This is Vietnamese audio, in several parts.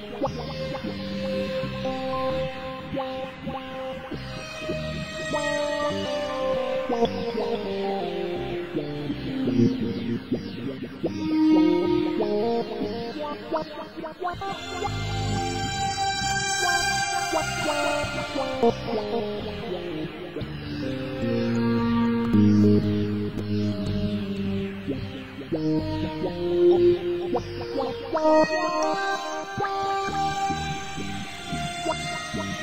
Wow.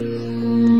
うん。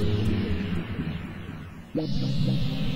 Thank you.